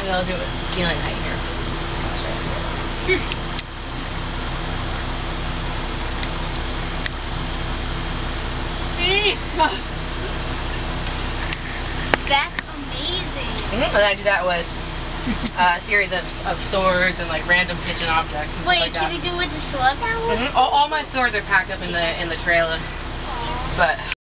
time I'll do it feeling height here. That's amazing. Mm-hmm. And I do that with uh, a series of, of swords and like random kitchen objects and Wait, stuff like can that. you do it with the slug house? Mhm. All, all my swords are packed up in the in the trailer, but